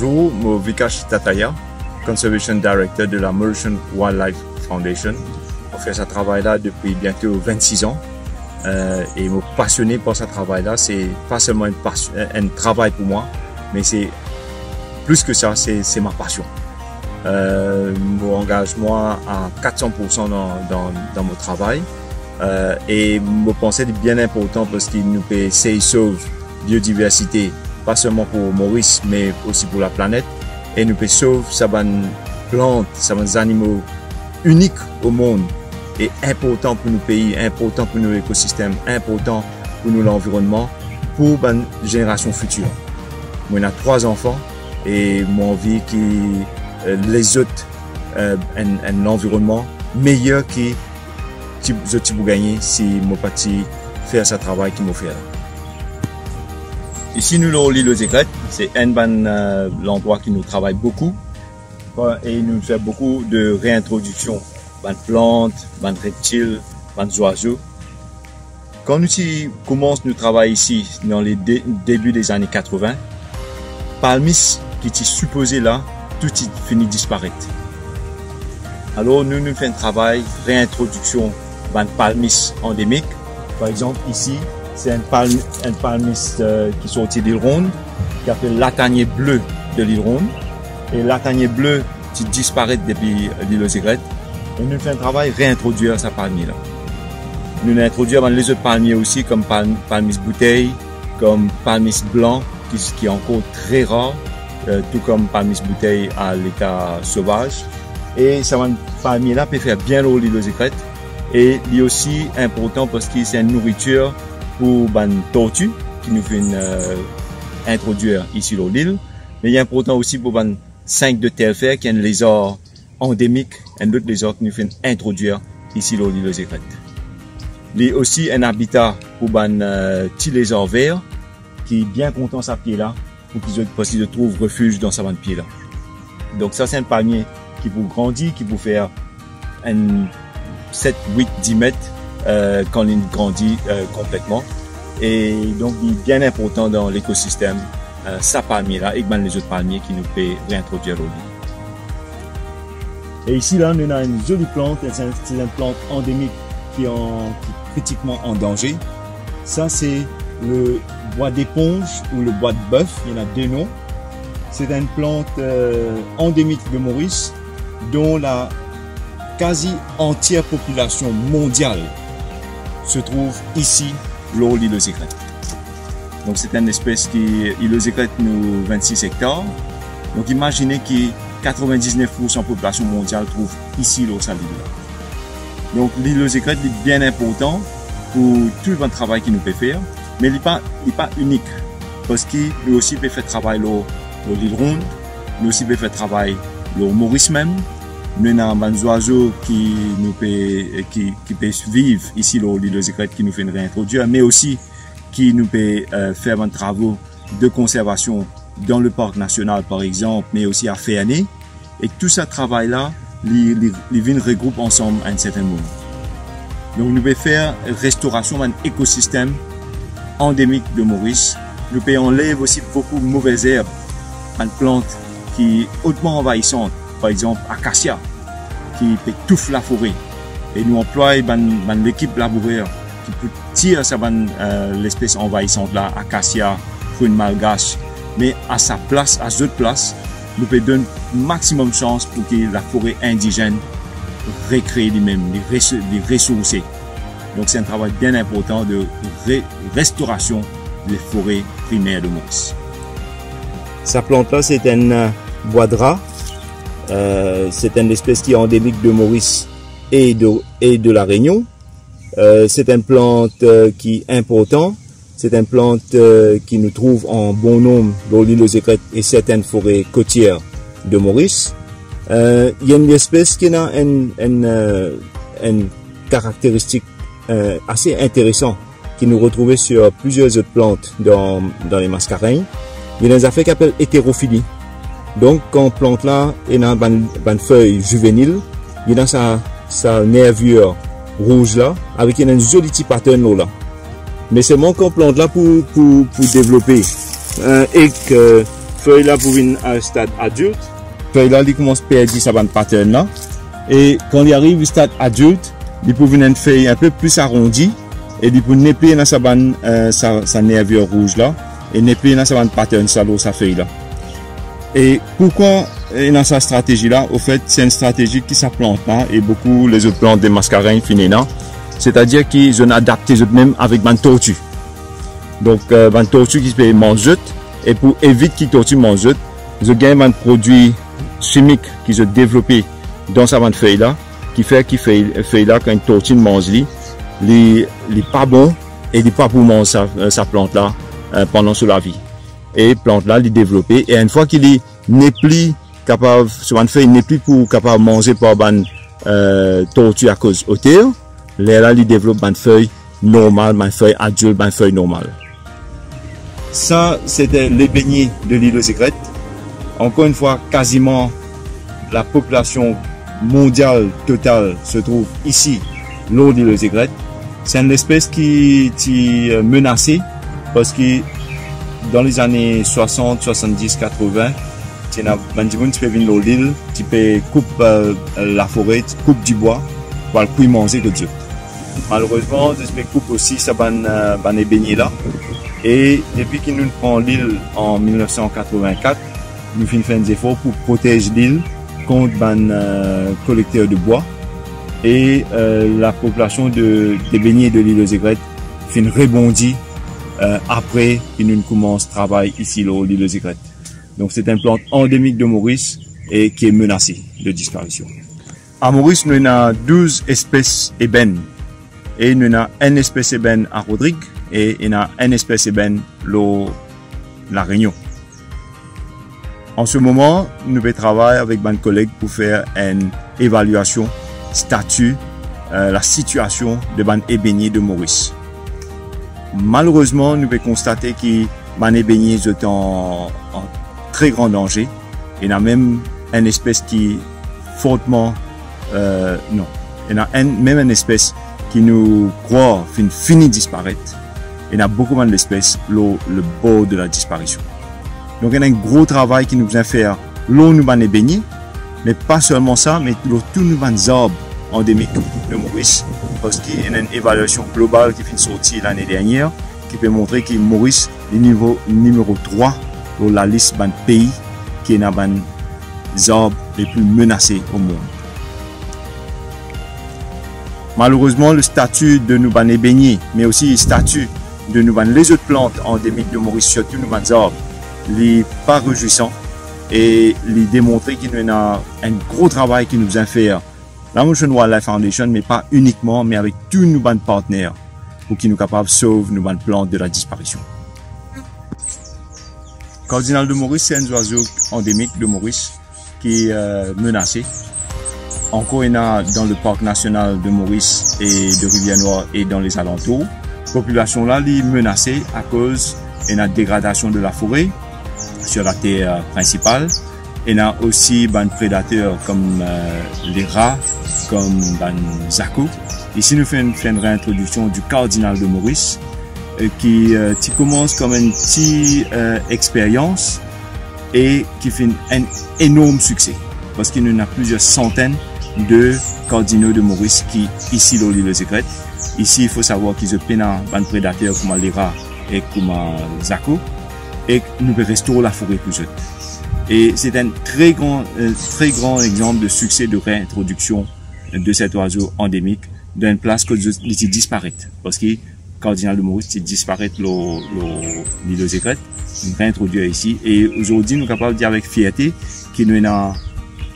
Bonjour, moi Vikash Tataya, Conservation Director de la Mauritian Wildlife Foundation. On fait ce travail-là depuis bientôt 26 ans. Euh, et me passionné par ce travail-là, c'est pas seulement un travail pour moi, mais c'est plus que ça, c'est ma passion. Euh, mon engagement à 400% dans, dans, dans mon travail. Euh, et me penser bien important parce qu'il nous peut sauver biodiversité pas seulement pour Maurice, mais aussi pour la planète. Et nous pouvons sauver certaines plantes, certains animaux uniques au monde et important pour nos pays, important pour nos écosystèmes, important pour nous l'environnement, pour la génération future. Moi, j'ai trois enfants et mon envie que euh, les autres euh, un, un, environnement meilleur que je gagner si mon parti faire ce travail qu'il m'a fait. Ici, nous, l'île aux c'est un ban euh, l'endroit qui nous travaille beaucoup et nous fait beaucoup de réintroduction de plantes, de reptiles, de oiseaux. Quand nous commençons nous travailler ici dans les débuts des années 80, Palmis qui était supposé là, tout est fini disparaître. Alors nous nous faisons un travail réintroduction de palmis endémiques. Par exemple ici, c'est un, palmiste euh, qui sorti d'île Ronde, qui fait l'atanier bleu de l'île. Et l'atanier bleu qui disparaît depuis l'île aux Et nous fait un travail réintroduire sa palmier là. Nous introduire les autres palmiers aussi, comme palmis bouteille, comme palmis blanc, qui, est encore très rare, euh, tout comme palmis bouteille à l'état sauvage. Et ça palmier là peut faire bien l'eau l'île aux Et il est aussi important parce que c'est une nourriture pour ban tortue qui nous fait euh, introduire ici sur l'île. Mais il est important aussi pour ban 5 de fer qui est un lézard endémique, un autre lézard qui nous fait introduire ici sur l'île aux Il y a aussi un habitat pour ban euh, lézard vert qui est bien content sa pied là pour qu'ils parce qu'ils trouvent refuge dans sa bande pied là. Donc ça c'est un palmier qui vous grandit, qui vous fait un 7, 8, 10 mètres euh, quand il grandit euh, complètement. Et donc, il est bien important dans l'écosystème, euh, sa palmier-là, et les autres palmiers qui nous fait réintroduire au lit. Et ici, là, on a une jolie plante, c'est une, plante endémique qui est, en, critiquement en danger. Ça, c'est le bois d'éponge ou le bois de bœuf, il y en a deux noms. C'est une plante endémique de Maurice dont la quasi entière population mondiale se trouve ici, l'eau l'île Donc c'est une espèce qui, l'île aux nous 26 hectares. Donc imaginez que 99% de la population mondiale trouve ici l'eau salée. Donc l'île est bien important pour tout le travail qu'il nous peut faire, mais il n'est pas, pas unique parce qu'il aussi peut faire travail l'eau l'île ronde, il aussi peut faire travail l'eau Maurice même, nous avons des oiseaux qui nous peut, qui, qui peut vivre ici secrète qui nous fait réintroduire, mais aussi qui nous peut faire des travaux de conservation dans le parc national par exemple, mais aussi à Féané. Et tout ce travail-là, les, les, les regroupent ensemble à un certain moment. Donc nous pouvons faire restauration d'un écosystème endémique de Maurice. Nous pouvons enlever aussi beaucoup de mauvaises herbes, une plante qui est hautement envahissante par exemple acacia, qui étouffe la forêt. Et nous employons ben, l'équipe laboureur qui peut tirer euh, l'espèce envahissante là, acacia, prune malgache, mais à sa place, à cette place, nous pouvons donner maximum de chance pour que la forêt indigène recrée lui-même, les ressourcer. Donc c'est un travail bien important de restauration des forêts primaires de Maurice. Sa plante là, c'est un euh, bois de rat euh, c'est une espèce qui est endémique de Maurice et de, et de la Réunion. Euh, c'est une plante euh, qui est importante. C'est une plante qui nous trouve en bon nombre dans l'île aux et certaines forêts côtières de Maurice. il y a une espèce qui a une, une, caractéristique assez intéressante qui nous retrouvait sur plusieurs autres plantes dans, dans les mascareignes. Il y a des affaires qui hétérophilie. Donc, quand on plante là, il y a une feuille juvénile, il y a sa, sa nervure rouge là, avec une jolie petit pattern là. Mais c'est mon qu'on plante là pour, pour, pour développer. et que feuille là pour venir à un stade adulte. Feuille là, il commence à perdre sa bande pattern là. Et quand il arrive au stade adulte, il peut venir une feuille un peu plus arrondie et il peut népler dans sa bande, euh, sa, sa nervure rouge là et népler dans sa bande pattern ça sa feuille là. Et pourquoi dans sa stratégie là, au fait, c'est une stratégie qui s'implante là et beaucoup les autres plantes des mascarins finis là. C'est-à-dire qu'ils ont adapté eux-mêmes avec une tortue. Donc, euh, une tortue qui se manger et pour éviter qu'ils tortue mange, ils ont un produit chimique qu'ils ont développé dans sa feuille là, qui fait qu'il fait feuille là quand une tortue mange li, il n'est pas bon et n'est pas pour manger sa, euh, sa plante là euh, pendant sur la vie. Et plante là, il développé et une fois qu'il n'est plus capable, sur une n'est plus pour capable manger par une euh, tortue à cause hauteur, là, il développe une feuille normale, une feuille adulte, une feuille normale. Ça, c'était les beignets de l'île aux. Encore une fois, quasiment la population mondiale totale se trouve ici, l'eau de l'île aux. C'est une espèce qui est euh, menacée parce que dans les années 60, 70, 80, tu as qui peut venir l'île, tu peux couper euh, la forêt, couper du bois pour le manger de Dieu. Malheureusement, je coupe aussi ça ban, euh, ban là. Et depuis qu'il nous prend l'île en 1984, nous faisons des efforts pour protéger l'île contre les euh, collecteurs de bois. Et euh, la population de, des beignets de l'île aux Aigrettes fait rebondir euh, après qu'il nous commence travail ici à l'île aux Aigrettes. Donc c'est une plante endémique de Maurice et qui est menacée de disparition. À Maurice, nous avons 12 espèces ébènes et nous avons une espèce ébène à Rodrigue et il y a une espèce ébène la Réunion. En ce moment, nous travaillons avec mes collègues pour faire une évaluation statut, euh, la situation de ban ébénier de Maurice. Malheureusement, nous pouvons constater que ban ébénier est en, en, très grand danger. Il y a même une espèce qui fortement, euh, non, il y a même une espèce qui nous croit fin, fini disparaître il y a beaucoup d'espèces le, le bord de la disparition. Donc il y a un gros travail qui nous vient faire l'eau nous va mais pas seulement ça, mais tous nos arbres endémiques de Maurice, parce qu'il y a une évaluation globale qui vient sortir l'année dernière, qui peut montrer que Maurice est niveau numéro 3 dans la liste des pays qui est les arbres les plus menacés au monde. Malheureusement, le statut de nous baigner, mais aussi le statut de nous les autres plantes endémiques de Maurice, surtout nous arbres, les pas réjouissants et les démontrer qu'il y a un gros travail qui nous a fait la Motion Wildlife Foundation, mais pas uniquement, mais avec tous nos partenaires pour qu'ils nous capables de sauver nos plantes de la disparition. Cardinal de Maurice, c'est un oiseau endémique de Maurice qui est euh, menacé. Encore il y dans le parc national de Maurice et de Rivière-Noire et dans les alentours population là est menacée à cause de la dégradation de la forêt sur la terre principale. Il y a aussi des prédateurs comme euh, les rats, comme les zaco. Ici, nous faisons une, réintroduction du cardinal de Maurice, euh, qui, euh, qui, commence comme une petite expérience et qui fait un énorme succès. Parce qu'il y a plusieurs centaines de cardinaux de Maurice qui, ici, dans l'île secrète, Ici, il faut savoir qu'ils ont un prédateurs comme les rats et comme Zako et nous restaurer la forêt plus eux. Et c'est un très grand, très grand exemple de succès de réintroduction de cet oiseau endémique dans une place qui disparaît. Parce que Cardinal de Maurice disparaît l'île aux écrètes, nous réintroduire ici. Et aujourd'hui, nous sommes capables de dire avec fierté qu'il y a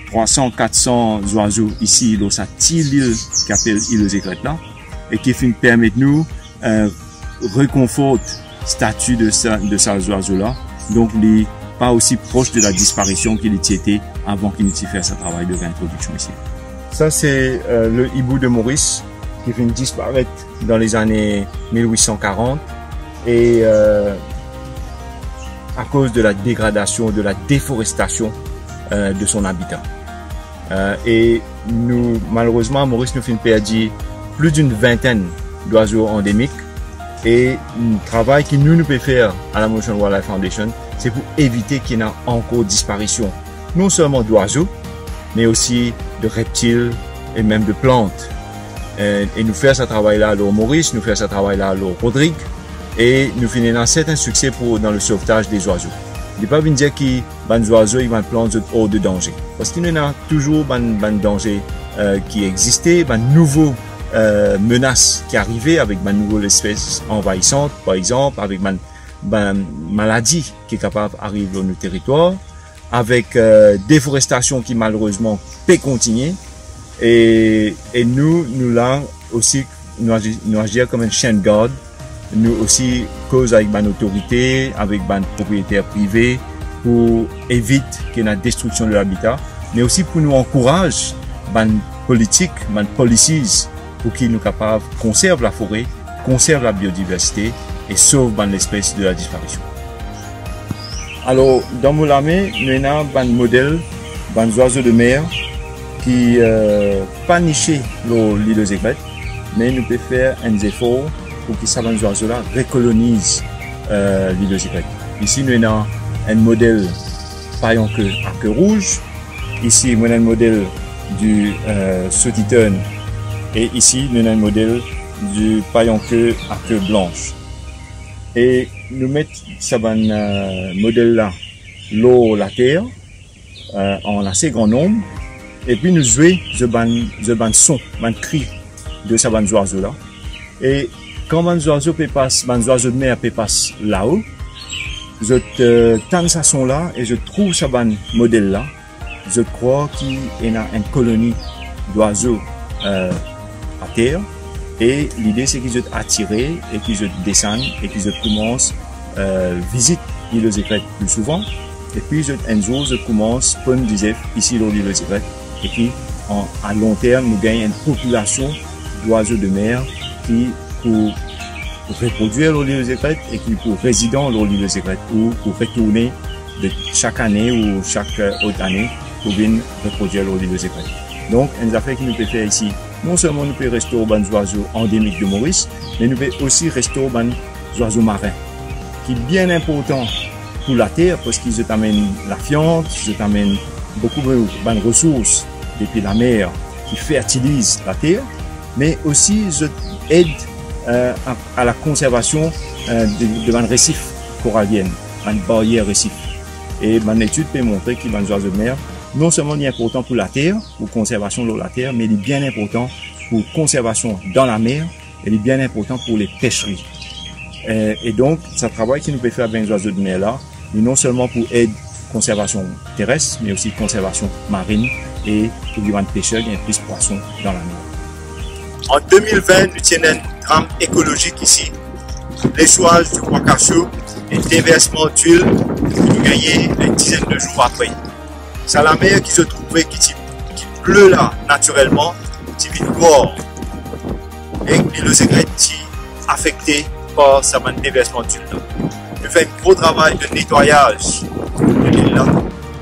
300, 400 oiseaux ici dans cette île qui appelle île aux écrètes là et qui permet nous un réconfort statut de ça, de ces oiseaux-là. Donc, il pas aussi proche de la disparition qu'il était avant qu'il ait fait ce travail de réintroduction ici. Ça, c'est euh, le hibou de Maurice qui vient disparaître dans les années 1840 et euh, à cause de la dégradation, de la déforestation euh, de son habitat. Et nous, malheureusement, Maurice nous fait une perdue plus d'une vingtaine d'oiseaux endémiques Et le travail que nous, nous pouvons faire à la Motion Wildlife Foundation, c'est pour éviter qu'il y ait encore disparition, non seulement d'oiseaux, mais aussi de reptiles et même de plantes. Et, nous faire ce travail-là à Maurice, nous faire ce travail-là à Rodrigue, et nous finissons un certain succès pour, dans le sauvetage des oiseaux. Il n'est pas bien dire que les oiseaux et les plantes sont hors de danger. Parce qu'il y a toujours des dangers euh, qui existaient, des nouveaux euh, menaces qui arrivaient avec des nouvelles espèces envahissantes, par exemple, avec des maladies qui est capable d'arriver dans nos territoires, avec euh, déforestation qui malheureusement peut continuer. Et, et nous, nous là aussi, nous agir, comme un chien de garde nous aussi cause avec une autorité, avec une propriétaire privé pour éviter qu'il une destruction de l'habitat, mais aussi pour nous encourager une politique, une policies pour qu'ils nous capables de conserver la forêt, conserver la biodiversité et sauver l'espèce de la disparition. Alors, dans mon armée, nous avons un modèle, un oiseau de mer qui euh, pas niché l'île de secrètes, mais nous pouvons faire un effort pour que ces oiseaux-là recolonisent euh, l'île de Zipek. Ici, nous avons un modèle paillon que queue rouge. Ici, nous avons un modèle du euh, sautitone. Et ici, nous avons un modèle du paillon à queue blanche. Et nous mettons ce euh, modèle-là, l'eau, la terre, euh, en assez grand nombre. Et puis nous jouons ce ban, ban son, ban cri de ces oiseaux-là. Et quand les oiseaux passent, les oiseaux de mer passent là-haut, je euh, tente ça son là et je trouve ce modèle là. Je crois qu'il y a une colonie d'oiseaux euh, à terre et l'idée c'est qu'ils sont attirés et qu'ils descendent et qu'ils commencent euh, visiter l'île aux plus souvent. Et puis un jour je commence pour me dire ici l'île aux et puis à long terme nous gagnons une population d'oiseaux de mer qui pour, reproduire l'eau de secrète et qui pour résident l'eau de secrète ou pour retourner de chaque année ou chaque autre année pour venir reproduire l'eau de secrète. Donc, une affaire qui nous peut faire ici, non seulement nous pouvons restaurer les oiseaux endémiques de Maurice, mais nous pouvons aussi restaurer les oiseaux marins, qui est bien important pour la terre parce qu'ils amènent la fiente, ils amènent beaucoup de ressources depuis la mer qui fertilisent la terre, mais aussi ils aident euh, à, la conservation euh, de, de récif corallien, une barrière récif. Et mon étude peut montrer que les oiseaux de mer, non seulement est important pour la terre, pour conservation de la terre, mais il est bien important pour conservation dans la mer, et il est bien important pour les pêcheries. Euh, et donc, ce travail qui nous peut faire avec les oiseaux de mer là, non seulement pour aider conservation terrestre, mais aussi conservation marine et pour les pêcheurs, il y a plus de poissons dans la mer. En 2020, nous tenons un drame écologique ici. L'échouage du Kwakachou et déversement d'huile qui nous gagné une dizaine de jours après. C'est la mer qui se trouvait, qui, qui pleut là, naturellement, qui vit mort. Et le secret qui affecté par ce déversement d'huile. Nous faisons un gros travail de nettoyage de l'île là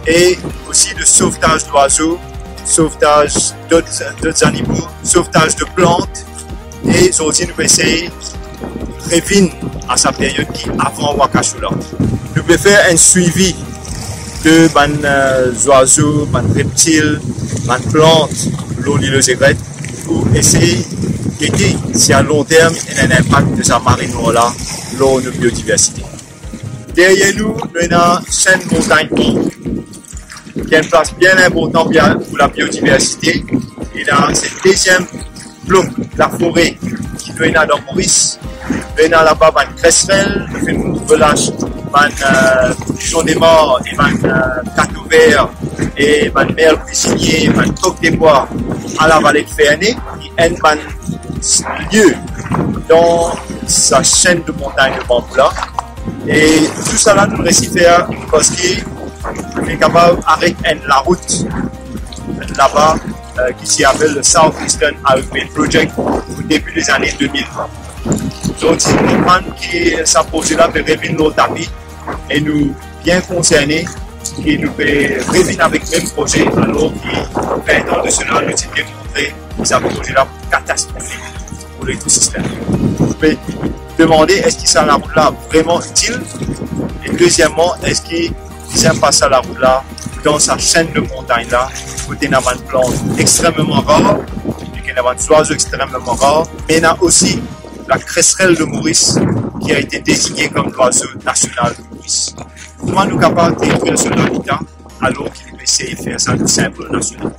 et aussi de sauvetage d'oiseaux sauvetage d'autres animaux, sauvetage de plantes et aussi nous essayer de revenir à sa période qui avant Wakashula. Nous pouvons faire un suivi de ban euh, oiseaux, ban reptiles, ban plantes, l'eau secrète pour essayer d'aider si à long terme il y a un impact de sa marine là, l'eau de biodiversité. Derrière nous, nous avons une chaîne montagne qui a une place bien importante pour la biodiversité. Et là, c'est le deuxième bloc la forêt qui doit être dans Maurice. Il y a là-bas Cresfel, il fait un relâche, pigeon des morts, et un cateau vert, et un merle cuisinier, un coq des bois à la vallée de Ferney, qui est un lieu dans sa chaîne de montagne de bambou là. Et tout ça nous récifère parce que est capable avec la route là-bas euh, qui s'appelle le Southeastern Highway Project au début des années 2020. Donc, c'est une qui s'approche là de revenir nos tapis et nous bien concernés et nous pouvons revenir avec le même projet alors que 20 ans de cela nous a montré que ça projet catastrophique. pour l'écosystème. Vous pouvez demander est-ce que ça la route là vraiment utile? Et deuxièmement est-ce qu'il vient passer la route là dans sa chaîne de montagne là côté n'a une plante extrêmement rare a un oiseau extrêmement rare mais il y a aussi la cresserelle de Maurice qui a été désignée comme l'oiseau national de. Comment nous capables d'introduire sur l'habitat alors qu'il essayer de faire ça de simple national?